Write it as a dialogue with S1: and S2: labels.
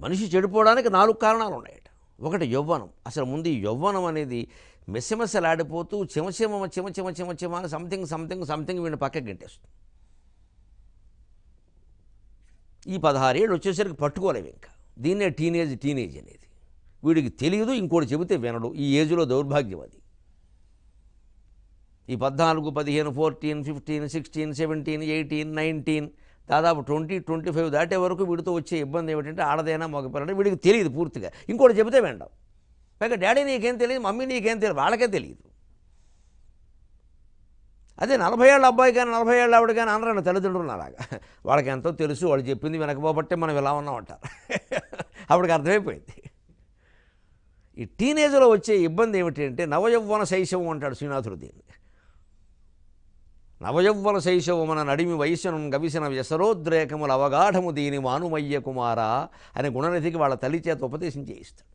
S1: మనిషి చెడిపోవడానికి నాలుగు కారణాలు ఉన్నాయట ఒకటి యవ్వనం. అసలు ముందు ఈ యవ్వనం అనేది మెస్సమెస్సలాడిపోతూ చిమచిమ చిమ చిమ చిమ చిమ అని సంథింగ్ సంథింగ్ సంథింగ్ వీడిని పక్కకి గెంటేస్తుంది ఈ పదహారేళ్ళు వచ్చేసరికి పట్టుకోలేవు ఇంకా. దీన్నే టీనేజ్ టీనేజ్ అనేది. వీడికి తెలియదు ఇంకోటి చెబితే వినడు. ఈ ఏజ్లో దౌర్భాగ్యం అది. ఈ పద్నాలుగు పదిహేను fourteen fifteen sixteen seventeen eighteen nineteen దాదాపు ట్వంటీ ట్వంటీ ఫైవ్ దాటే వరకు వీడితో వచ్చే ఇబ్బంది ఏమిటంటే ఆడదైనా మగపిల్లంటే వీడికి తెలియదు పూర్తిగా. ఇంకోటి చెబితే వినడం. పైగా డాడీ నీకేం తెలియదు మమ్మీ నీకేం తెలియదు వాళ్ళకే తెలియదు. అదే నలభై ఏళ్ళ అబ్బాయి కానీ నలభై ఏళ్ళ ఆవిడ కానీ అనరండి తల్లిదండ్రులు అలాగా. వాళ్ళకి ఎంతో తెలుసు వాళ్ళు చెప్పింది వెనకపోబట్టే మనం ఇలా ఉన్నామంటారు ఆవిడకి అర్థమైపోయింది. ఈ టీనేజ్లో వచ్చే ఇబ్బంది ఏమిటి అంటే శైశవం అంటాడు శ్రీనాథుడు దీన్ని. నవయవ్వల శైశవమన నడిమి వయస్సును గవిసిన వ్యసరోద్రేకముల అవగాఢము దీని మానుమయ్య కుమారా అనే గుణనిధికి వాళ్ళ తల్లి చేత ఉపదేశం చేయిస్తాడు.